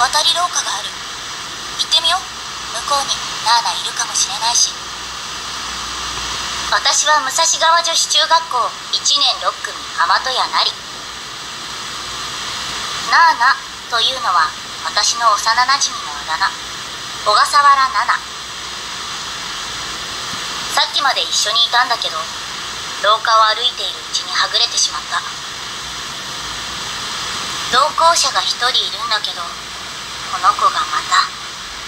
渡り廊下がある。行ってみよう。向こうにナーナいるかもしれないし。私は武蔵川女子中学校1年6組浜戸谷なり。ナーナというのは私の幼なじみのあだ名。小笠原奈々さっきまで一緒にいたんだけど廊下を歩いているうちにはぐれてしまった。同行者が一人いるんだけどこの子がまた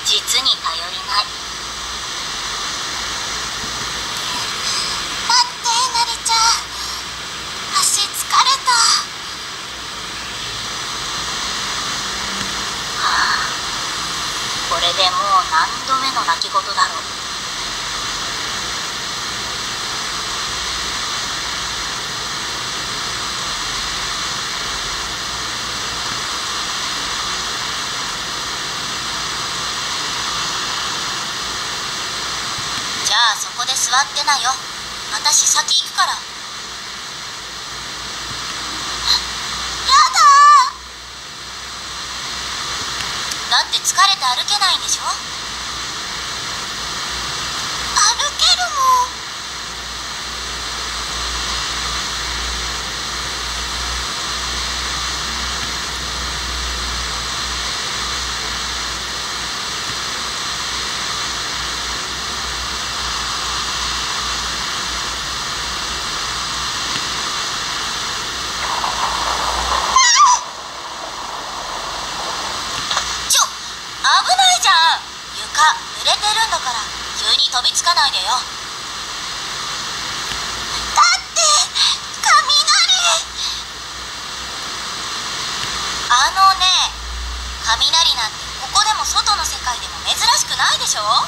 実に頼りない。待ってなりちゃん。足疲れた。はあ。これでもう何度目の泣き言だろうじゃあそこで座ってなよ。私先行くから。やだだって疲れて歩けないんでしょ歩けるもんちょ危ないじゃん床濡れてるんだから急に飛びつかないでよだって雷あのね雷なんてここでも外の世界でも珍しくないでしょ？あ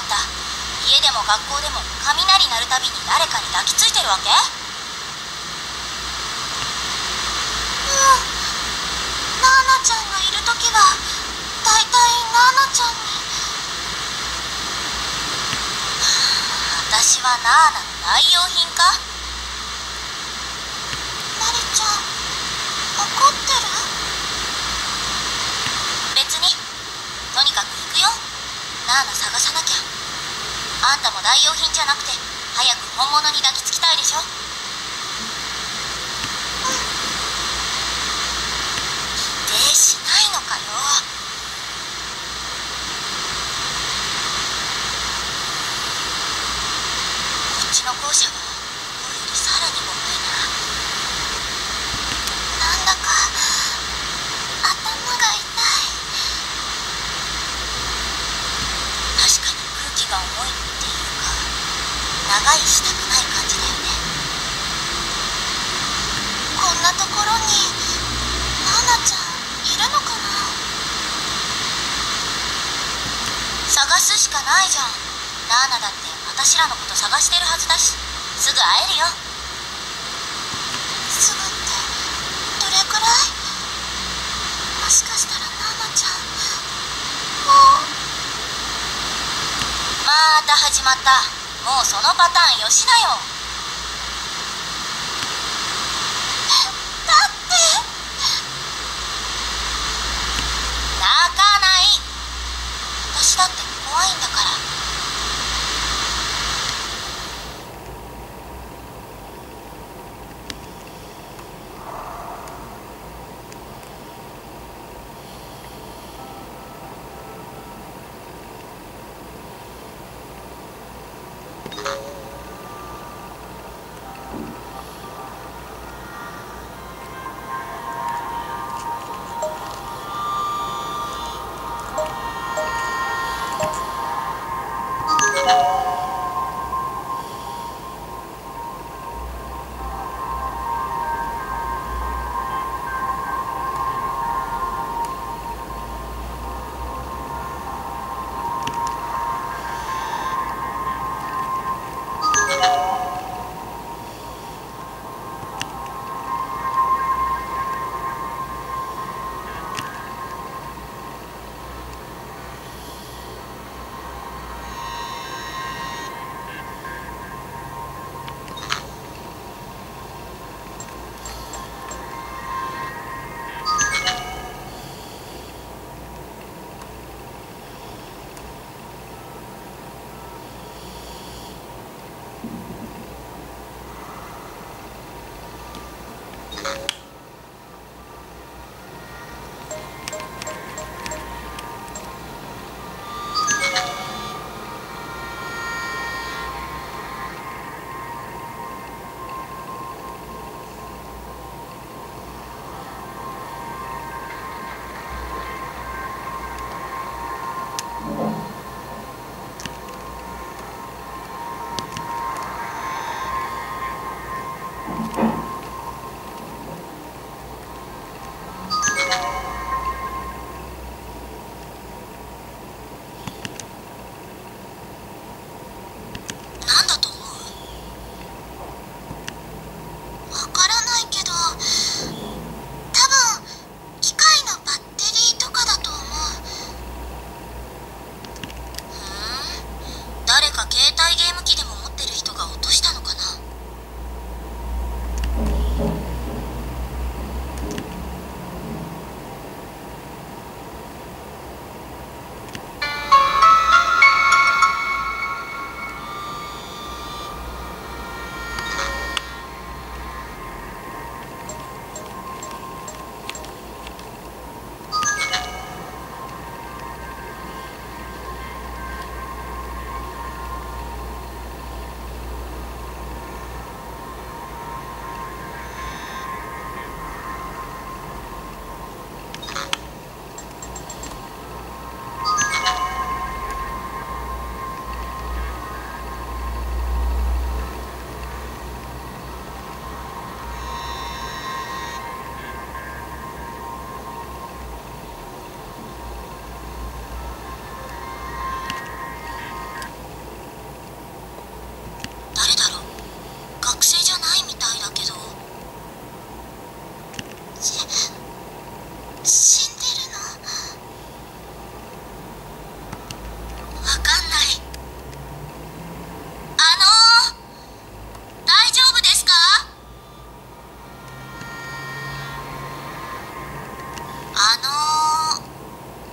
んた家でも学校でも雷鳴るたびに誰かに抱きついてるわけ？うんナーナちゃんがいる時はだいたいナーナちゃんに。私はナーナの代用品かなりちゃん怒ってる別にとにかく行くよナーナ探さなきゃ。あんたも代用品じゃなくて早く本物に抱きつきたいでしょ。否定しないのかよ。こっちの校舎は向こうよりさらに重いななんだか頭が痛い確かに空気が重いっていうか長いしたくない感じだよねこんなところにナーナちゃんいるのかな探すしかないじゃん。ナーナだって私らのこと探してるはずだし。すぐ会えるよ。すぐってどれくらい？もしかしたらナーナちゃんもう。また始まった。もうそのパターンよしなよだって泣かない私だって怖いんだから。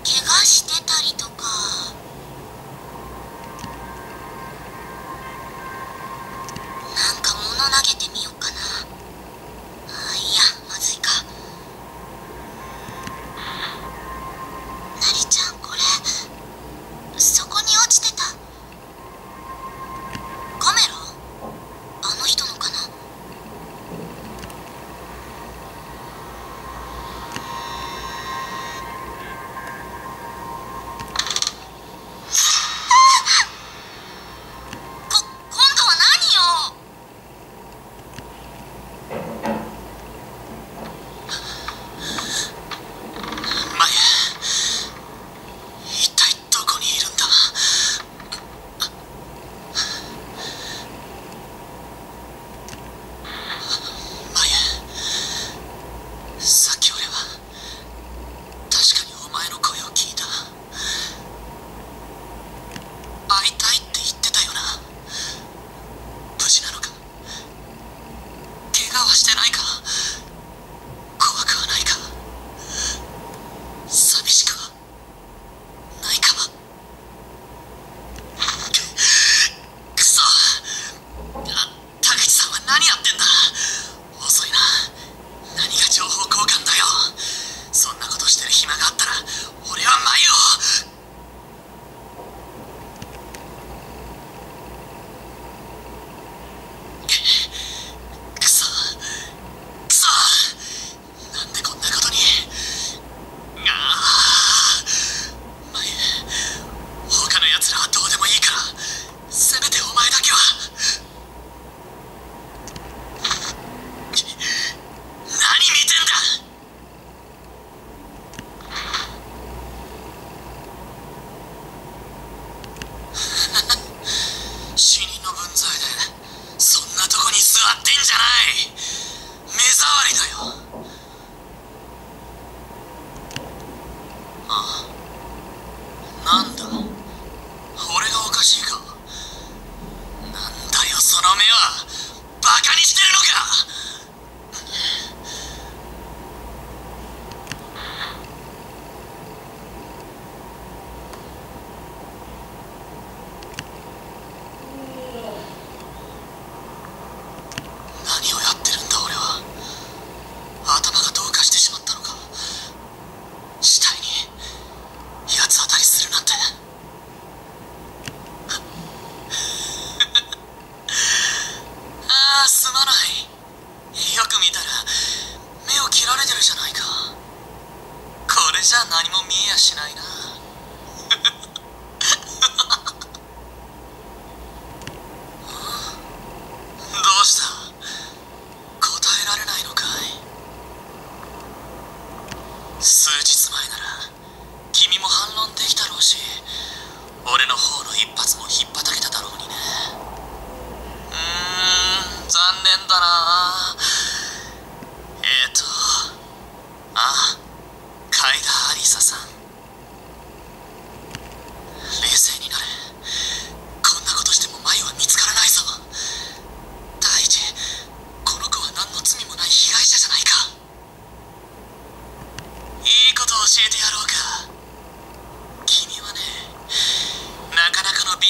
怪我してたりとか。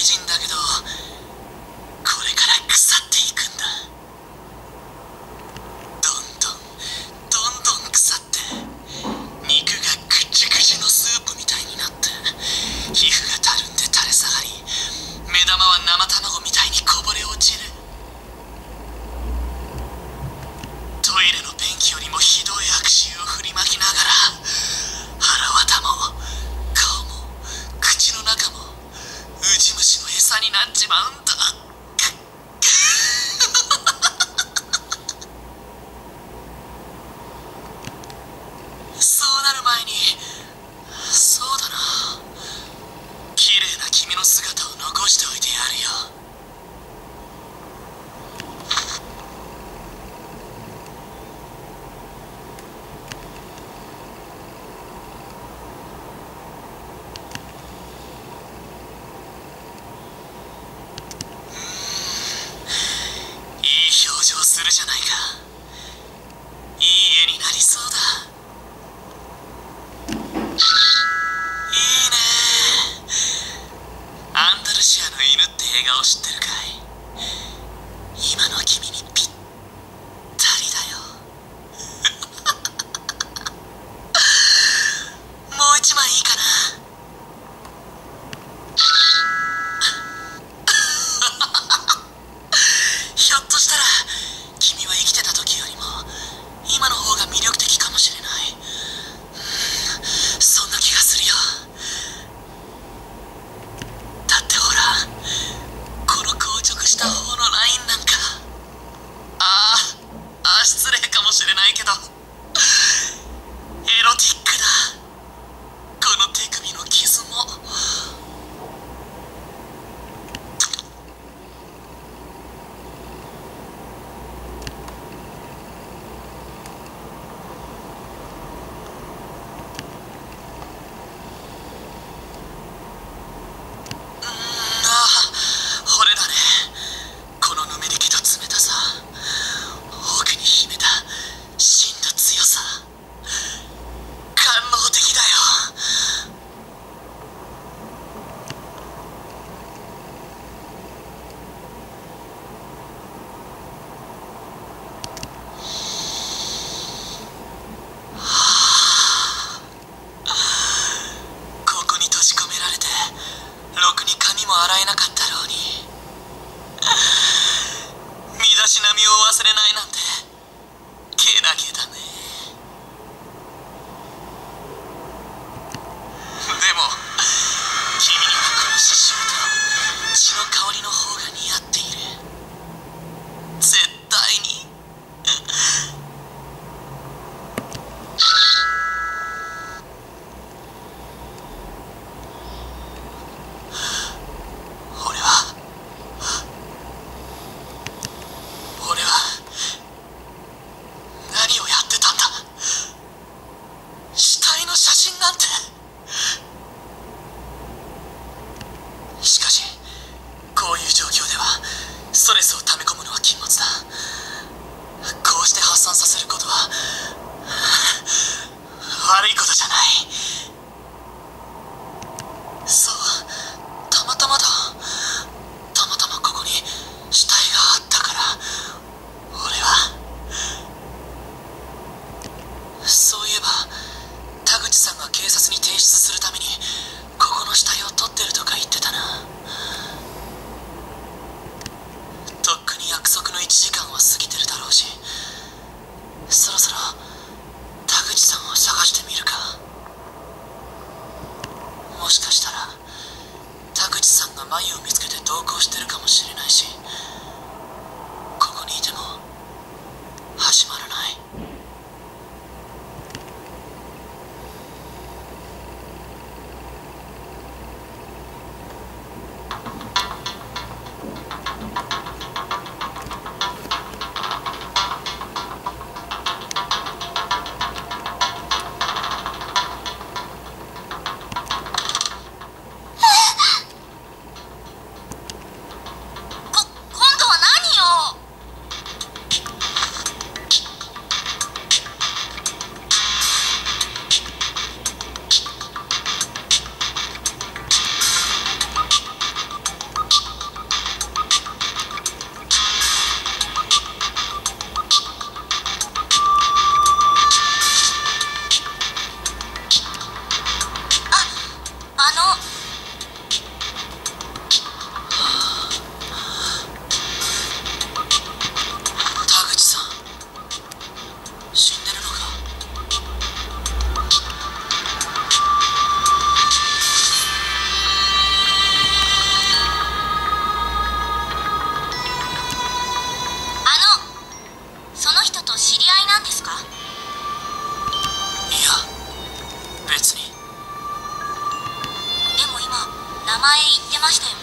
人だけど。波を忘れないなんて。ましたよ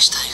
ま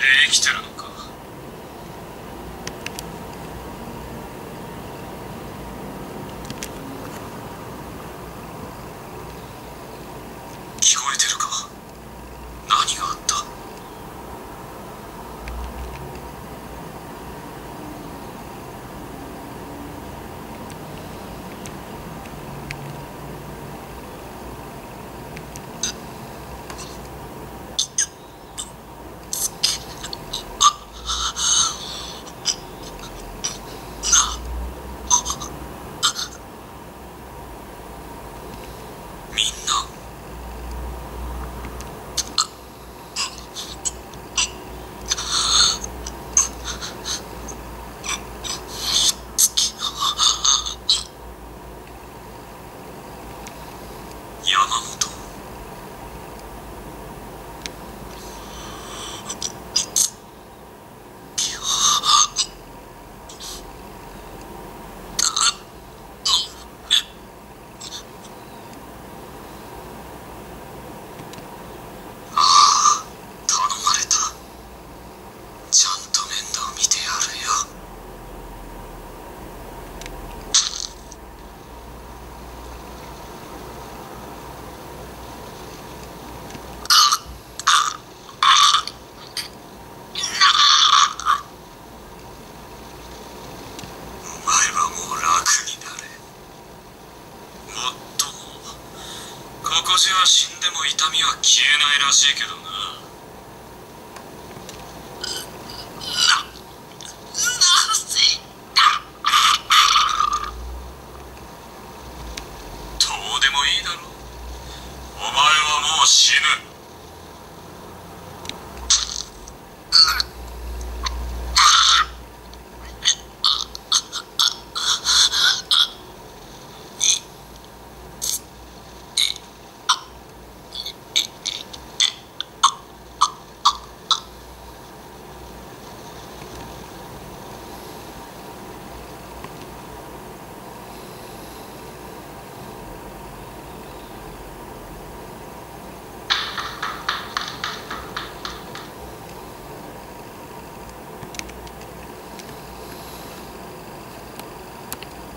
で生きてるのか聞こえてるか何があったみんな腰は死んでも痛みは消えないらしいけどな。